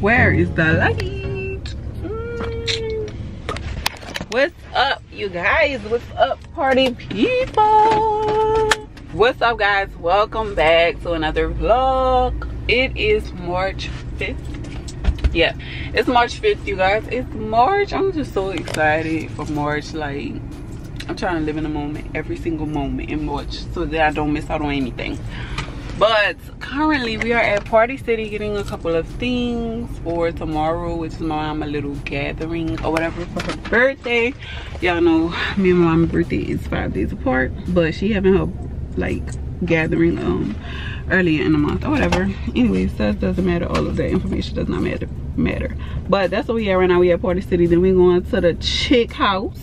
where is the light? Mm. what's up you guys? What's up party people? What's up guys? Welcome back to another vlog. It is march 5th yeah it's march 5th you guys. It's march. I'm just so excited for march. Like i'm trying to live in the moment every single moment in march so that i don't miss out on anything but currently we are at party city getting a couple of things for tomorrow which is my mama little gathering or whatever for her birthday. Y'all know me and my mama's birthday is five days apart but she having her like gathering um earlier in the month or whatever. Anyways that doesn't matter. All of that information does not matter matter. But that's what we are right now. We are at party city. Then we going to the chick house.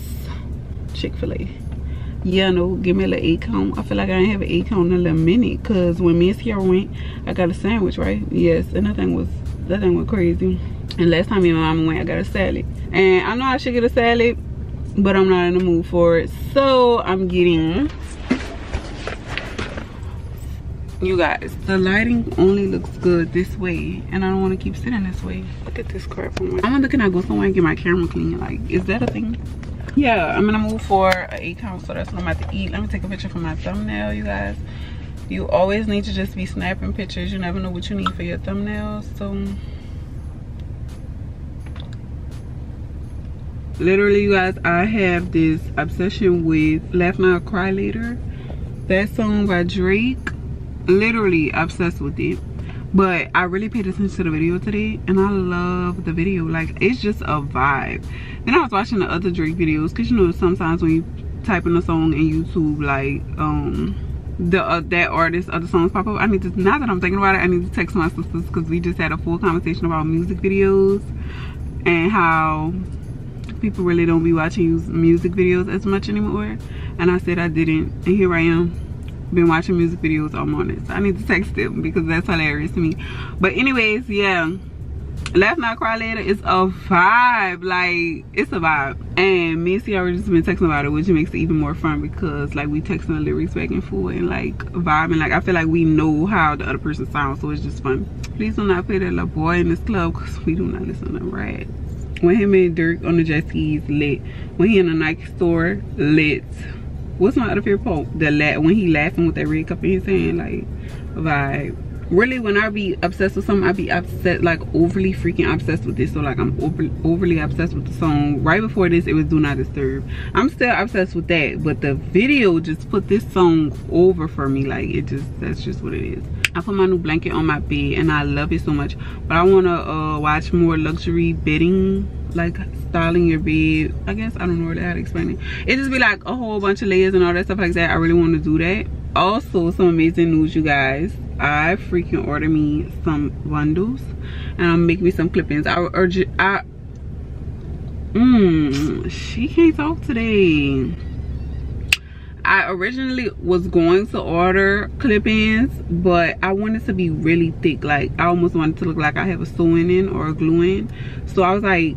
Chick-fil-a yeah no give me a little eight count i feel like i didn't have an eight count in a little minute because when and Sierra went i got a sandwich right? Yes and that thing was that thing was crazy. And last time me and my mama went i got a salad. And i know i should get a salad but i'm not in the mood for it. So i'm getting you guys the lighting only looks good this way and i don't want to keep sitting this way. Look at this crap i'm looking at go somewhere and get my camera clean? Like is that a thing yeah i'm gonna move for an eight count so that's what i'm about to eat. Let me take a picture for my thumbnail you guys. You always need to just be snapping pictures. You never know what you need for your thumbnails so. Literally you guys i have this obsession with laugh now cry later. That song by drake literally obsessed with it but i really paid attention to the video today and i love the video. Like it's just a vibe. Then i was watching the other drake videos because you know sometimes when you type in a song in youtube like um the uh, that artist other songs pop up. I need to now that i'm thinking about it i need to text my sisters because we just had a full conversation about music videos and how people really don't be watching music videos as much anymore. And i said i didn't and here i am been watching music videos all morning so i need to text them because that's hilarious to me. But anyways yeah. Laugh Now Cry Later is a vibe like it's a vibe. And me and Ciara just been texting about it which makes it even more fun because like we texting the lyrics back and forth and like vibing. Like I feel like we know how the other person sounds so it's just fun. Please do not play that little boy in this club because we do not listen to rats. When him and Durk on the jet skis lit. When he in the Nike store lit what's my other favorite quote? The la when he laughing with that red cup in his hand, like vibe. Really, when I be obsessed with something, I be upset, like overly freaking obsessed with this. So like I'm over, overly obsessed with the song. Right before this, it was Do Not Disturb. I'm still obsessed with that, but the video just put this song over for me. Like it just, that's just what it is. I put my new blanket on my bed and I love it so much. But I wanna uh, watch more luxury bedding like styling your bed i guess i don't know how to explain it it just be like a whole bunch of layers and all that stuff like that i really want to do that also some amazing news you guys i freaking order me some bundles and i'm making me some clip-ins i urge i mm, she can't talk today I originally was going to order clip-ins, but I wanted to be really thick. Like, I almost wanted to look like I have a sewing in or a glue in. So I was like,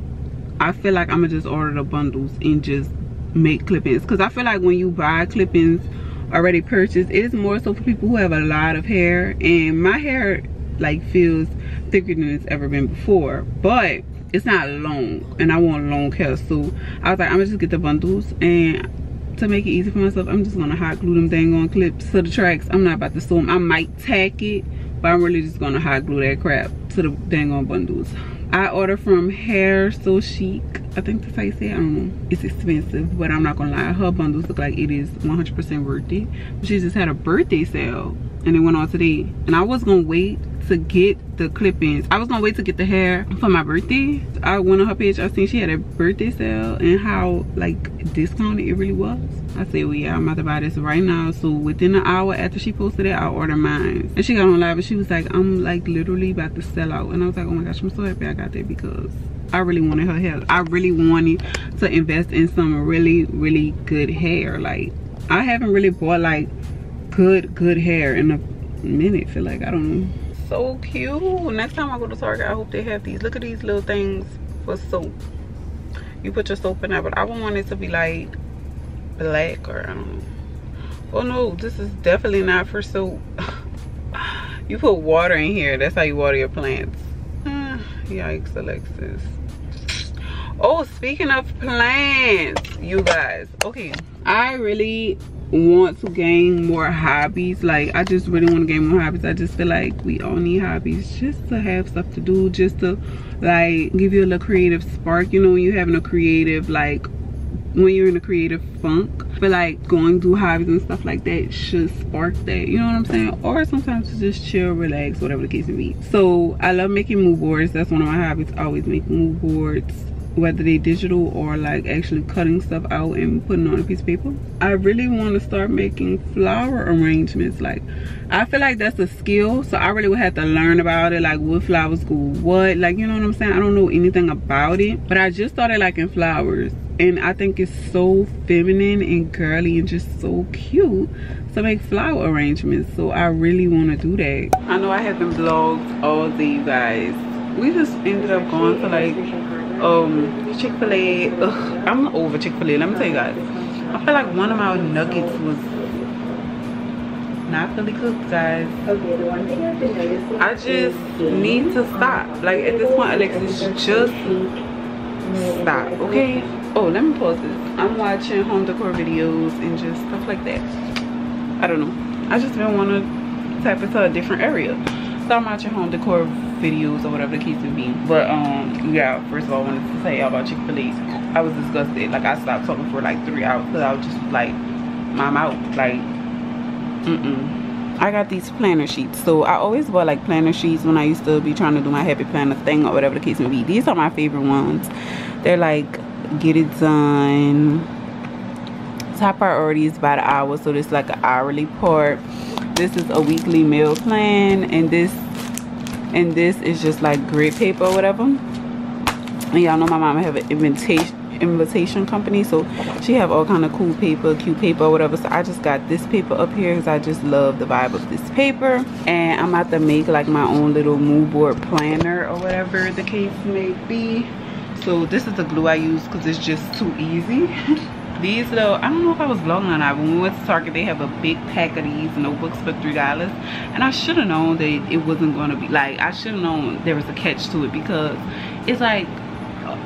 I feel like I'm gonna just order the bundles and just make clip-ins because I feel like when you buy clip-ins already purchased. It's more so for people who have a lot of hair and my hair like feels thicker than it's ever been before but it's not long and I want long hair so I was like I'm gonna just get the bundles and to make it easy for myself I'm just gonna hot glue them dang on clips to the tracks. I'm not about to sew them I might tack it but I'm really just gonna hot glue that crap to the dang on bundles I order from Hair So Chic. I think that's how you say it. I don't know. It's expensive, but I'm not gonna lie. Her bundles look like it is 100% worth it. She just had a birthday sale and it went on today. And I was gonna wait to get the clip-ins. I was gonna wait to get the hair for my birthday. I went on her page, I seen she had a birthday sale and how like discounted it really was. I said, well yeah, I'm about to buy this right now. So within an hour after she posted it, I ordered mine. And she got on live and she was like, I'm like literally about to sell out. And I was like, oh my gosh, I'm so happy I got that because I really wanted her hair. I really wanted to invest in some really, really good hair. Like I haven't really bought like good, good hair in a minute. Feel like, I don't know so cute. Next time i go to target i hope they have these. Look at these little things for soap. You put your soap in there but i would want it to be like black or i don't know. Oh no this is definitely not for soap. You put water in here that's how you water your plants. Yikes alexis oh speaking of plans you guys. Okay i really want to gain more hobbies. Like i just really want to gain more hobbies. I just feel like we all need hobbies just to have stuff to do just to like give you a little creative spark. You know when you're having a creative like when you're in a creative funk but like going through hobbies and stuff like that should spark that. You know what i'm saying? Or sometimes to just chill relax whatever the case may be. So i love making mood boards. That's one of my hobbies always make mood boards whether they digital or like actually cutting stuff out and putting on a piece of paper. I really want to start making flower arrangements like i feel like that's a skill so i really would have to learn about it like what flowers go what like you know what i'm saying? I don't know anything about it but i just started liking flowers and i think it's so feminine and girly and just so cute to make flower arrangements so i really want to do that. I know i haven't vlogged all day guys. We just ended up going to like um chick-fil-a i'm over chick-fil-a let me tell you guys. I feel like one of my nuggets was not fully cooked guys. I just need to stop. Like at this point alexis just stop okay? Oh let me pause this. I'm watching home decor videos and just stuff like that. I don't know. I just didn't want to tap into a different area. So i'm watching home decor videos or whatever the case may be but um yeah first of all i wanted to say about chick-fil-a i was disgusted like i stopped talking for like three hours because i was just like my mouth like mm-mm I got these planner sheets. So I always bought like planner sheets when I used to be trying to do my happy planner thing or whatever the case may be. These are my favorite ones. They're like get it done. Top priorities by the hour. So this is like an hourly part. This is a weekly meal plan. And this and this is just like grid paper or whatever. And y'all know my mama have an invitation invitation company so she have all kind of cool paper cute paper whatever. So i just got this paper up here because i just love the vibe of this paper. And i'm about to make like my own little mood board planner or whatever the case may be. So this is the glue i use because it's just too easy these though i don't know if i was vlogging or not when we went to target they have a big pack of these notebooks for three dollars and i should have known that it wasn't going to be like i should have known there was a catch to it because it's like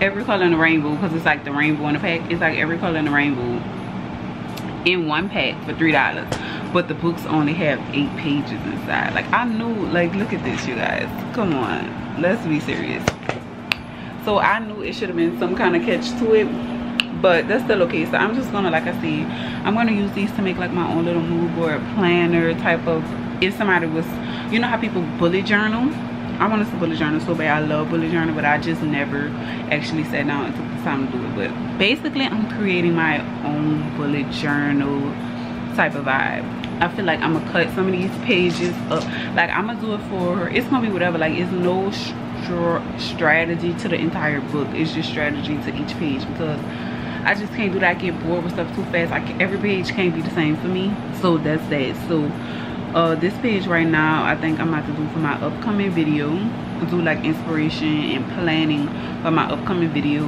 every color in the rainbow because it's like the rainbow in the pack it's like every color in the rainbow in one pack for three dollars but the books only have eight pages inside. Like i knew like look at this you guys come on let's be serious. So i knew it should have been some kind of catch to it but that's still okay so i'm just gonna like i said i'm gonna use these to make like my own little mood board planner type of if somebody was you know how people bullet journal i want to bullet journal so bad i love bullet journal but i just never actually sat down and took the time to do it but basically i'm creating my own bullet journal type of vibe I feel like I'm gonna cut some of these pages up. Like I'm gonna do it for. It's gonna be whatever. Like it's no strategy to the entire book. It's just strategy to each page because I just can't do that. I get bored with stuff too fast. Can, every page can't be the same for me. So that's that. So uh, this page right now, I think I'm about to do for my upcoming video. Do like inspiration and planning for my upcoming video.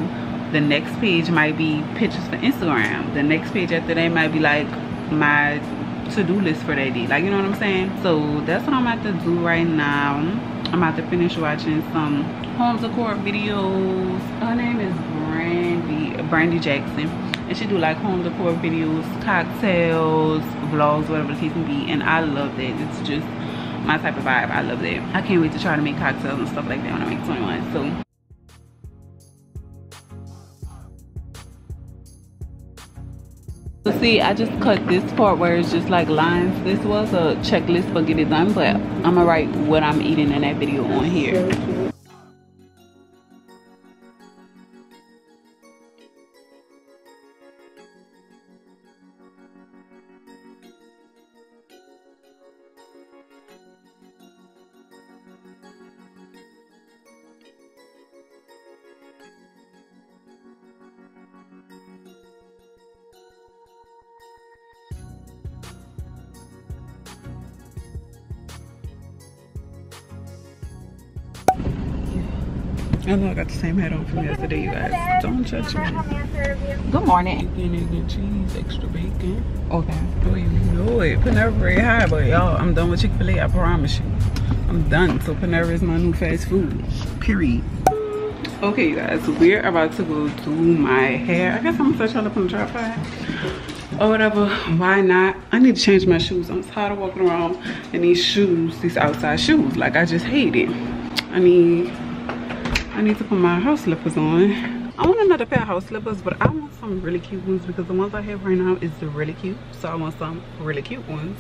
The next page might be pictures for Instagram. The next page after that might be like my to-do list for that day. Like, you know what I'm saying? So that's what I'm about to do right now. I'm about to finish watching some home decor videos. Her name is Brandy, Jackson. And she do like home decor videos, cocktails, vlogs, whatever the case may be. And I love that. It's just my type of vibe. I love that. I can't wait to try to make cocktails and stuff like that when I make 21. So So see, I just cut this part where it's just like lines. This was a checklist for get it done, but I'm gonna write what I'm eating in that video on here. I know I got the same hat on from yesterday, you guys. Don't judge me. Good morning. Bacon, and cheese, extra bacon. Okay. Oh, you know it. Panera very high, but y'all, I'm done with Chick-fil-A, I promise you. I'm done. So Panera is my new fast food. Period. okay you guys we're about to go do my hair i guess i'm gonna start trying to put a tripod or whatever why not i need to change my shoes i'm tired of walking around in these shoes these outside shoes like i just hate it i need i need to put my house slippers on. I want another pair of house slippers but i want some really cute ones because the ones i have right now is really cute. So i want some really cute ones.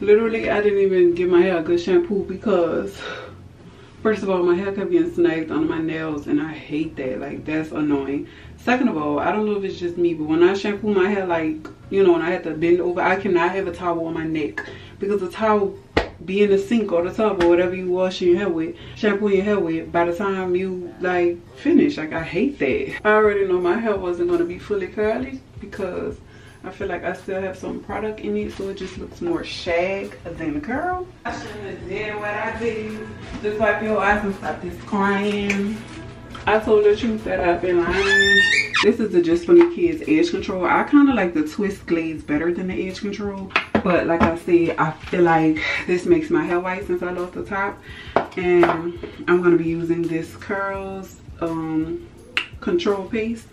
Literally i didn't even give my hair a good shampoo because first of all my hair kept getting snagged on my nails and i hate that. Like that's annoying. Second of all i don't know if it's just me but when i shampoo my hair like you know when i have to bend over i cannot have a towel on my neck because the towel be in the sink or the tub or whatever you wash your hair with shampoo your hair with by the time you like finish like i hate that i already know my hair wasn't going to be fully curly because I feel like I still have some product in it, so it just looks more shag than curl. I shouldn't have did what I did. Just wipe your eyes and stop this crying. I told the truth that I've been lying. This is the Just For Me Kids Edge Control. I kind of like the twist glaze better than the Edge Control. But like I said, I feel like this makes my hair white since I lost the top. And I'm going to be using this Curls um, control paste.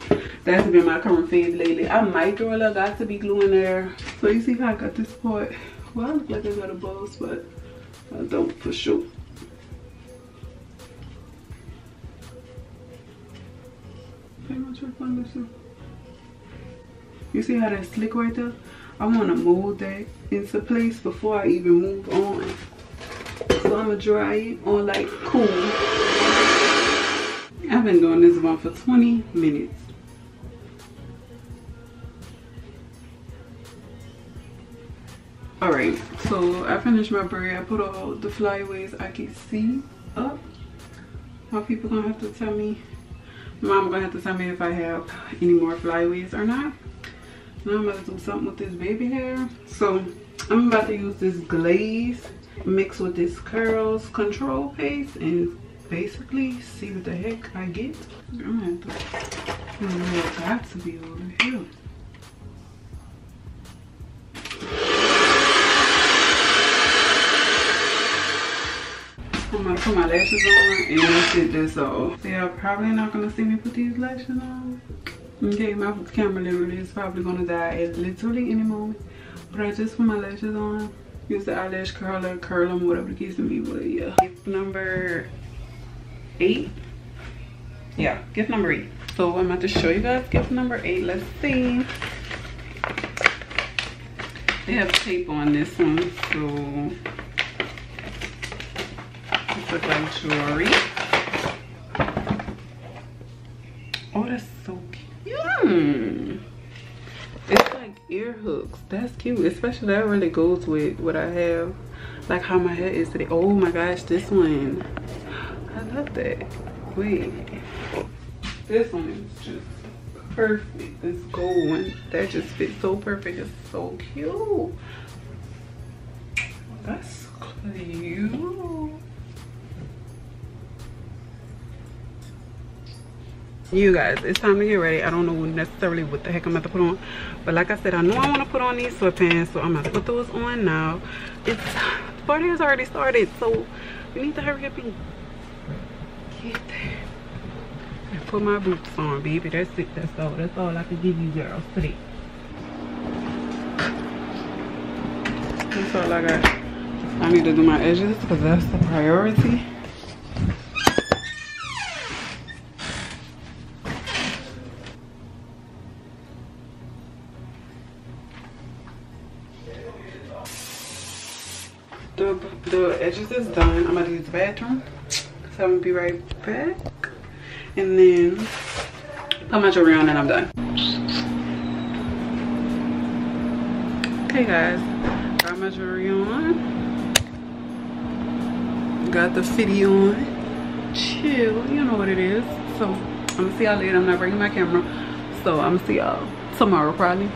That's been my current fave lately. I might throw a little Got2b glue in there. So you see how i got this part well i look like i got a buzz but i don't for sure. You see how that's slick right there i want to mold that into place before i even move on so i'm gonna dry it on like cool I've been doing this one for 20 minutes. Alright, so I finished my braid. I put all the flyaways I can see up. How people gonna have to tell me. Mom gonna have to tell me if I have any more flyaways or not. Now I'm gonna do something with this baby hair. So I'm about to use this glaze mixed with this curls control paste and basically see what the heck I get. I'm gonna have to, got to be over here. I'm gonna put my lashes on and that's it, that's all. So y'all probably not gonna see me put these lashes on. Mm. Okay, my camera literally is probably gonna die at literally any moment. But I just put my lashes on. Use the eyelash curler, curl them, whatever the case may be. But yeah. Number eight yeah gift number eight so i'm about to show you guys gift number eight let's see they have tape on this one so it looks like jewelry oh that's so cute it's like ear hooks that's cute especially that really goes with what i have like how my hair is today oh my gosh this one I love that. Wait. This one is just perfect. This gold one. That just fits so perfect. It's so cute. That's cute. You guys it's time to get ready i don't know necessarily what the heck i'm about to put on but like i said i know i want to put on these sweatpants so i'm about to put those on now it's the party has already started so we need to hurry up and get there and put my boots on, baby. That's it. That's all. That's all I can give you girls today. That's all I got. I need to do my edges because that's the priority. Is done. I'm going to use the bathroom. So i'm gonna be right back. And then put my jewelry on and i'm done. Okay guys. Got my jewelry on. Got the fitty on. Chill. You know what it is. So i'm gonna see y'all later. I'm not bringing my camera. So i'm gonna see y'all tomorrow probably